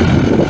you